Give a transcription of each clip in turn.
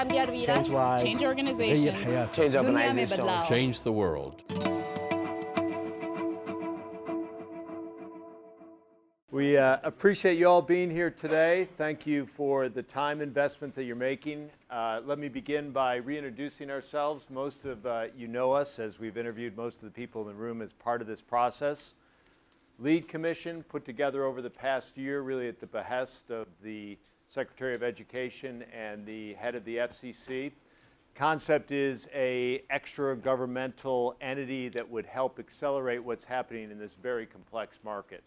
cambiar vidas, change, lives, change organizations, change, organizations. change the world. We uh, appreciate you all being here today. Thank you for the time investment that you're making. Uh, let me begin by reintroducing ourselves. Most of uh, you know us as we've interviewed most of the people in the room as part of this process. Lead Commission put together over the past year, really at the behest of the Secretary of Education and the head of the FCC. Concept is a extra governmental entity that would help accelerate what's happening in this very complex market.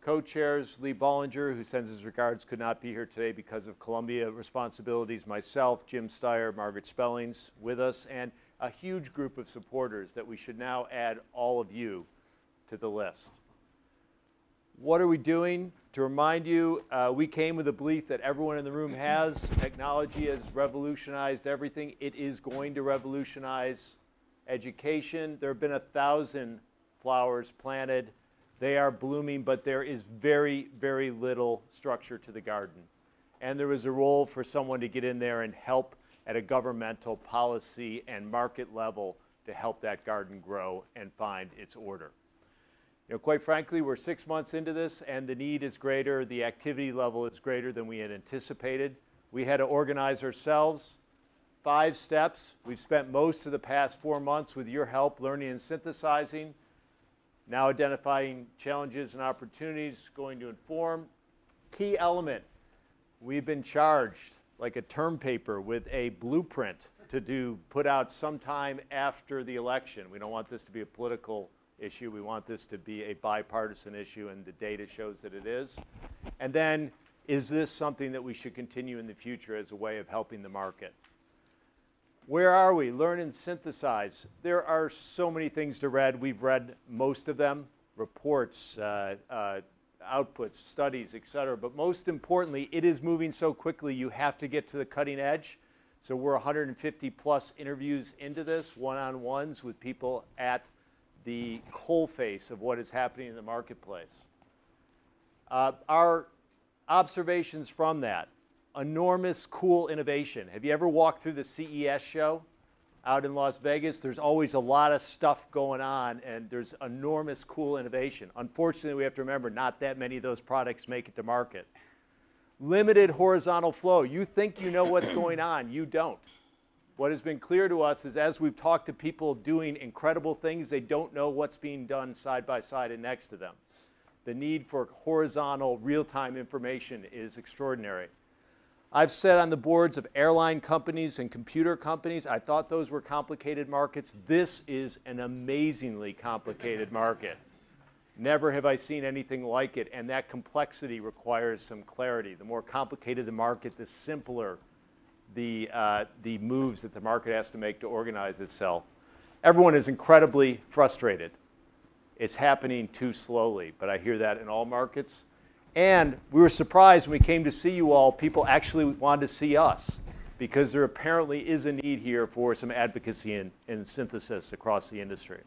Co-chairs Lee Bollinger, who sends his regards, could not be here today because of Columbia responsibilities. Myself, Jim Steyer, Margaret Spellings with us, and a huge group of supporters that we should now add all of you to the list. What are we doing? To remind you, uh, we came with the belief that everyone in the room has. Technology has revolutionized everything. It is going to revolutionize education. There have been a thousand flowers planted. They are blooming, but there is very, very little structure to the garden. And there is a role for someone to get in there and help at a governmental policy and market level to help that garden grow and find its order. Know, quite frankly, we're six months into this and the need is greater, the activity level is greater than we had anticipated. We had to organize ourselves. Five steps. We've spent most of the past four months with your help learning and synthesizing, now identifying challenges and opportunities, going to inform. Key element, we've been charged like a term paper with a blueprint to do put out sometime after the election. We don't want this to be a political issue. We want this to be a bipartisan issue, and the data shows that it is. And then, is this something that we should continue in the future as a way of helping the market? Where are we? Learn and synthesize. There are so many things to read. We've read most of them reports, uh, uh, outputs, studies, et cetera. But most importantly, it is moving so quickly, you have to get to the cutting edge. So we're 150 plus interviews into this, one on ones with people at the coalface of what is happening in the marketplace. Uh, our observations from that enormous, cool innovation. Have you ever walked through the CES show out in Las Vegas? There's always a lot of stuff going on, and there's enormous, cool innovation. Unfortunately, we have to remember not that many of those products make it to market. Limited horizontal flow. You think you know what's going on, you don't. What has been clear to us is as we've talked to people doing incredible things, they don't know what's being done side by side and next to them. The need for horizontal, real time information is extraordinary. I've sat on the boards of airline companies and computer companies. I thought those were complicated markets. This is an amazingly complicated market. Never have I seen anything like it, and that complexity requires some clarity. The more complicated the market, the simpler the, uh, the moves that the market has to make to organize itself. Everyone is incredibly frustrated. It's happening too slowly, but I hear that in all markets. And we were surprised when we came to see you all, people actually wanted to see us because there apparently is a need here for some advocacy and, and synthesis across the industry.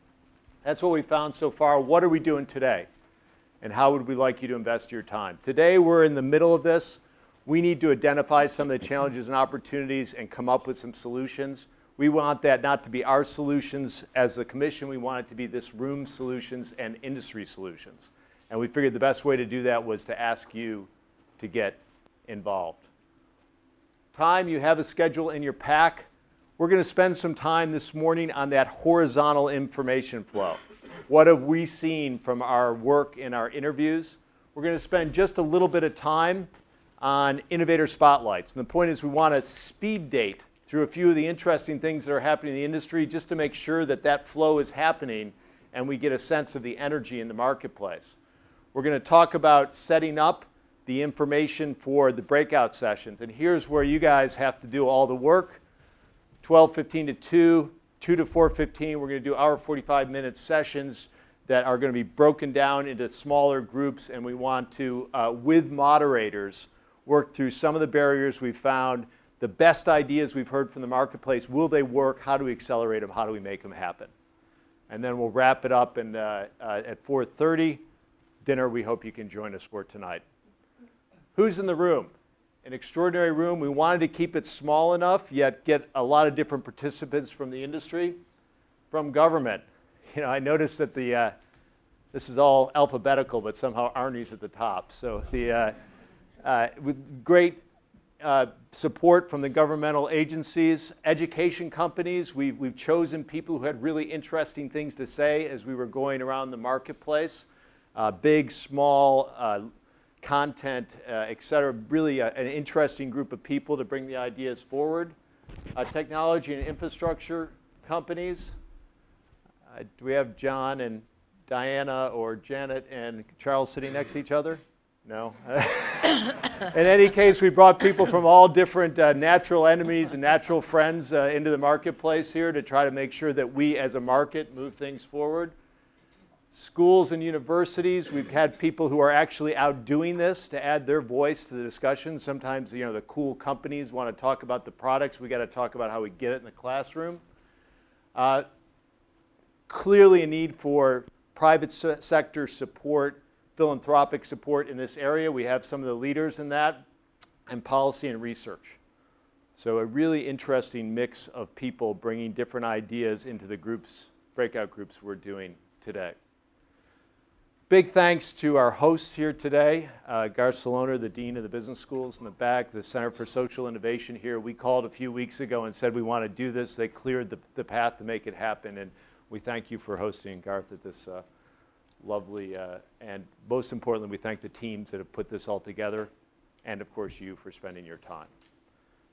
That's what we found so far. What are we doing today? And how would we like you to invest your time? Today, we're in the middle of this. We need to identify some of the challenges and opportunities and come up with some solutions. We want that not to be our solutions as the commission. We want it to be this room solutions and industry solutions. And we figured the best way to do that was to ask you to get involved. Time, you have a schedule in your pack. We're going to spend some time this morning on that horizontal information flow. What have we seen from our work in our interviews? We're going to spend just a little bit of time on innovator spotlights. And the point is we want to speed date through a few of the interesting things that are happening in the industry just to make sure that that flow is happening and we get a sense of the energy in the marketplace. We're going to talk about setting up the information for the breakout sessions. And here's where you guys have to do all the work. 12:15 to 2, 2 to 4:15, we're going to do our 45 minute sessions that are going to be broken down into smaller groups and we want to uh, with moderators work through some of the barriers we've found, the best ideas we've heard from the marketplace. Will they work? How do we accelerate them? How do we make them happen? And then we'll wrap it up and, uh, uh, at 4.30, dinner we hope you can join us for tonight. Who's in the room? an extraordinary room. We wanted to keep it small enough, yet get a lot of different participants from the industry, from government. You know, I noticed that the, uh, this is all alphabetical, but somehow Arnie's at the top. So the, uh, uh, with great uh, support from the governmental agencies, education companies. We've, we've chosen people who had really interesting things to say as we were going around the marketplace. Uh, big, small, uh, content, uh, et cetera. Really a, an interesting group of people to bring the ideas forward. Uh, technology and infrastructure companies. Uh, do we have John and Diana or Janet and Charles sitting next to each other? No. in any case, we brought people from all different uh, natural enemies and natural friends uh, into the marketplace here to try to make sure that we as a market move things forward. Schools and universities, we've had people who are actually out doing this to add their voice to the discussion. Sometimes, you know, the cool companies want to talk about the products. We got to talk about how we get it in the classroom. Uh, clearly a need for private se sector support philanthropic support in this area. We have some of the leaders in that, and policy and research. So a really interesting mix of people bringing different ideas into the groups, breakout groups we're doing today. Big thanks to our hosts here today, uh, Garth Saloner, the Dean of the Business Schools in the back, the Center for Social Innovation here. We called a few weeks ago and said we want to do this. They cleared the, the path to make it happen, and we thank you for hosting Garth at this uh, lovely, uh, and most importantly, we thank the teams that have put this all together, and of course you for spending your time.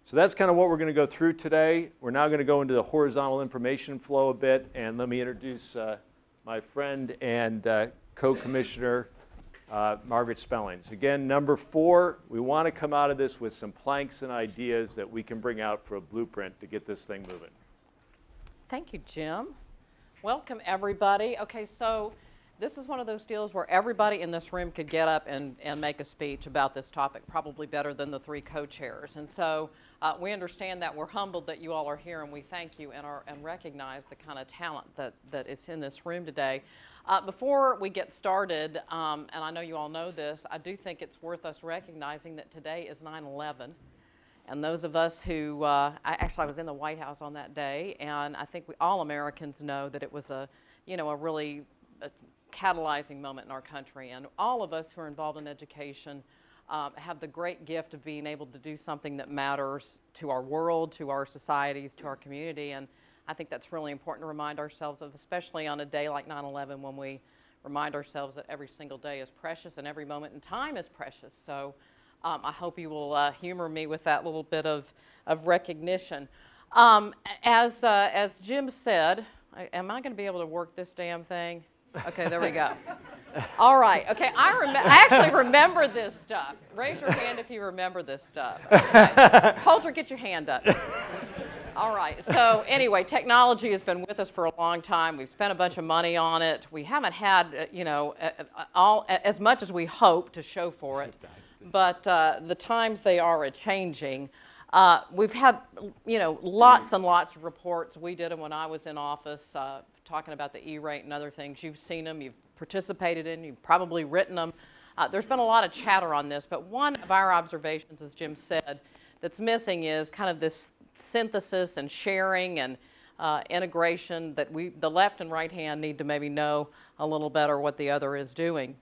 So that's kind of what we're going to go through today. We're now going to go into the horizontal information flow a bit, and let me introduce uh, my friend and uh, co-commissioner, uh, Margaret Spellings. Again, number four, we want to come out of this with some planks and ideas that we can bring out for a blueprint to get this thing moving. Thank you, Jim. Welcome, everybody. Okay, so this is one of those deals where everybody in this room could get up and, and make a speech about this topic, probably better than the three co-chairs. And so uh, we understand that. We're humbled that you all are here, and we thank you and, are, and recognize the kind of talent that, that is in this room today. Uh, before we get started, um, and I know you all know this, I do think it's worth us recognizing that today is 9-11. And those of us who, uh, I, actually I was in the White House on that day, and I think we, all Americans know that it was a, you know, a really a catalyzing moment in our country. And all of us who are involved in education um, have the great gift of being able to do something that matters to our world, to our societies, to our community. And I think that's really important to remind ourselves of, especially on a day like 9-11 when we remind ourselves that every single day is precious and every moment in time is precious. So um, I hope you will uh, humor me with that little bit of, of recognition. Um, as, uh, as Jim said, I, am I going to be able to work this damn thing? Okay, there we go. All right. Okay, I, rem- I actually remember this stuff. Raise your hand if you remember this stuff. Okay. Coulter, get your hand up. All right. So anyway, technology has been with us for a long time. We've spent a bunch of money on it. We haven't had, uh, you know, all as much as we hope to show for it. But uh, the times they are a changing. Uh, we've had, you know, lots and lots of reports. We did them when I was in office, uh, talking about the E-rate and other things. You've seen them, you've participated in, you've probably written them. Uh, there's been a lot of chatter on this, but one of our observations, as Jim said, that's missing is kind of this synthesis and sharing and uh, integration that we, the left and right hand need to maybe know a little better what the other is doing.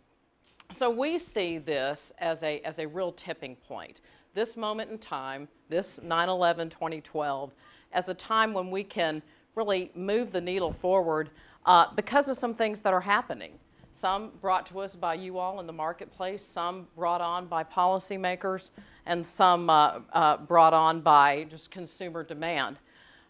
So we see this as a, as a real tipping point this moment in time, this 9-11 2012, as a time when we can really move the needle forward uh, because of some things that are happening. Some brought to us by you all in the marketplace, some brought on by policymakers, and some uh, uh, brought on by just consumer demand.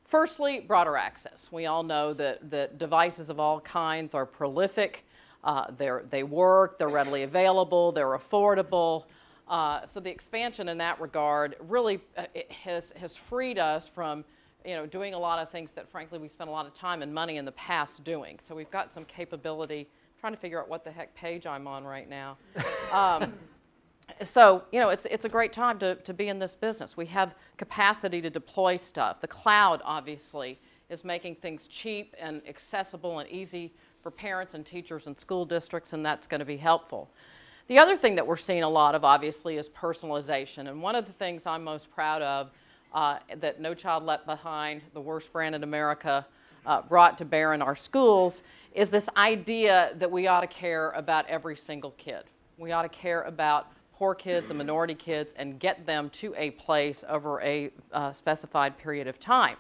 Firstly, broader access. We all know that, that devices of all kinds are prolific. Uh, they work, they're readily available, they're affordable. Uh, so the expansion in that regard really uh, has, has freed us from you know, doing a lot of things that frankly we spent a lot of time and money in the past doing. So we've got some capability, I'm trying to figure out what the heck page I'm on right now. Um, so, you know, it's, it's a great time to, to be in this business. We have capacity to deploy stuff. The cloud, obviously, is making things cheap and accessible and easy for parents and teachers and school districts, and that's going to be helpful. The other thing that we're seeing a lot of, obviously, is personalization. And one of the things I'm most proud of uh, that No Child Left Behind, the worst brand in America, uh, brought to bear in our schools is this idea that we ought to care about every single kid. We ought to care about poor kids and minority kids and get them to a place over a uh, specified period of time.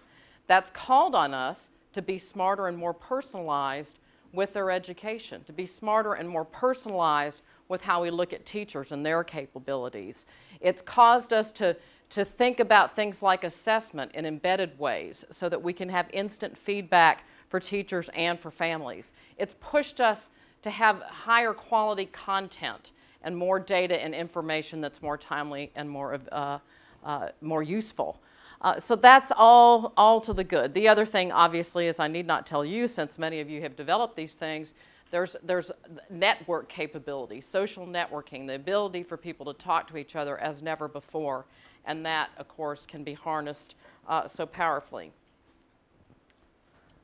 That's called on us to be smarter and more personalized with their education, to be smarter and more personalized with how we look at teachers and their capabilities. It's caused us to, to think about things like assessment in embedded ways so that we can have instant feedback for teachers and for families. It's pushed us to have higher quality content and more data and information that's more timely and more, uh, uh, more useful. Uh, so that's all, all to the good. The other thing, obviously, is I need not tell you, since many of you have developed these things, there's, there's network capability, social networking, the ability for people to talk to each other as never before. And that, of course, can be harnessed uh, so powerfully.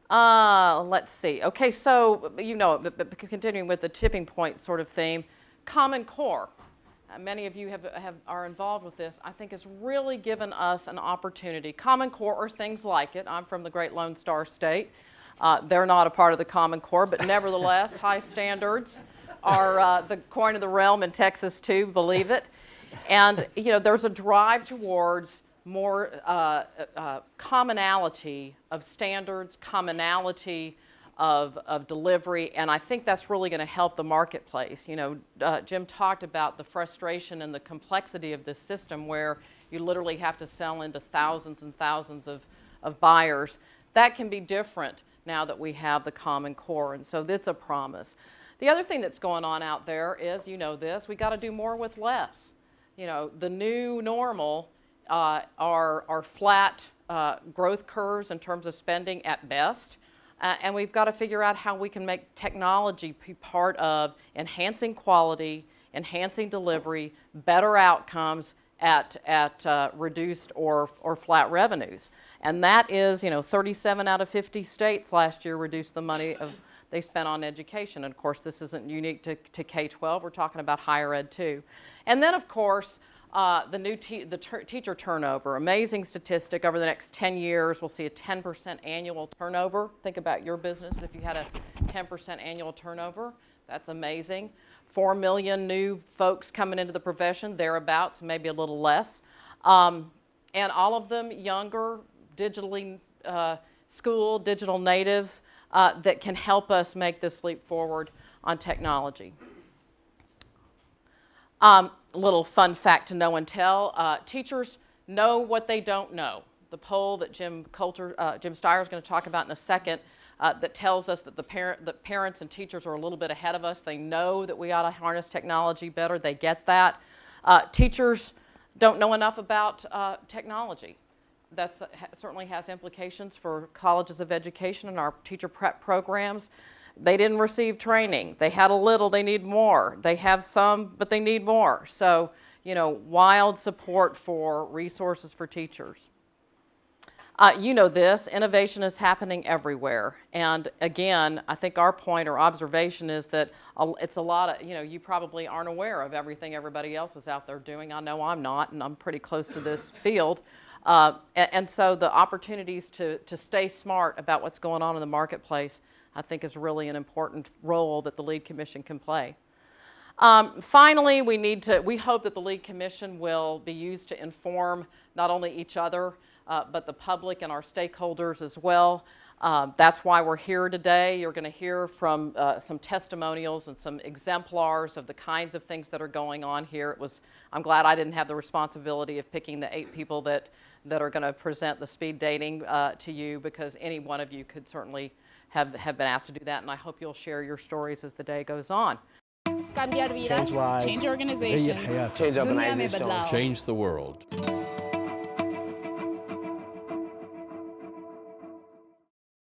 Uh, let's see. Okay, so, you know, continuing with the tipping point sort of theme, Common Core uh, many of you have, have, are involved with this, I think has really given us an opportunity. Common Core or things like it. I'm from the Great Lone Star State. Uh, they're not a part of the Common Core, but nevertheless, high standards are uh, the coin of the realm in Texas too, believe it. And you know, there's a drive towards more uh, uh commonality of standards, commonality of, of delivery, and I think that's really going to help the marketplace. You know, uh, Jim talked about the frustration and the complexity of this system where you literally have to sell into thousands and thousands of, of buyers. That can be different now that we have the Common Core, and so that's a promise. The other thing that's going on out there is, you know this, we got to do more with less. You know, the new normal uh, are, are flat uh, growth curves in terms of spending at best. Uh, and we've got to figure out how we can make technology be part of enhancing quality, enhancing delivery, better outcomes at, at uh, reduced or, or flat revenues. And that is, you know, 37 out of 50 states last year reduced the money of, they spent on education. And of course, this isn't unique to, to K-12. We're talking about higher ed too. And then, of course, uh, the new te the teacher turnover, amazing statistic. Over the next 10 years, we'll see a 10% annual turnover. Think about your business if you had a 10% annual turnover. That's amazing. 4 million new folks coming into the profession, thereabouts, maybe a little less. Um, and all of them younger, digitally uh, school, digital natives uh, that can help us make this leap forward on technology. Um, little fun fact to know and tell. Uh, teachers know what they don't know. The poll that Jim Coulter, uh, Jim Steyer is going to talk about in a second uh, that tells us that the parent, parents and teachers are a little bit ahead of us. They know that we ought to harness technology better. They get that. Uh, teachers don't know enough about technology. That certainly has implications for colleges of education and our teacher prep programs. They didn't receive training. They had a little, they need more. They have some, but they need more. So, you know, wild support for resources for teachers. Uh, you know this, innovation is happening everywhere. And again, I think our point or observation is that it's a lot of, you know, you probably aren't aware of everything everybody else is out there doing. I know I'm not, and I'm pretty close to this field. Uh, and, and, so the opportunities to, to stay smart about what's going on in the marketplace I think is really an important role that the lead commission can play. Um, finally, we need to, we hope that the lead commission will be used to inform not only each other, uh, but the public and our stakeholders as well. Um, that's why we're here today. You're going to hear from uh, some testimonials and some exemplars of the kinds of things that are going on here. It was, I'm glad I didn't have the responsibility of picking the eight people that, that are going to present the speed dating uh, to you because any one of you could certainly have, have been asked to do that, and I hope you'll share your stories as the day goes on. Cambiar vidas, change, lives. change organizations, change organizations, change the world.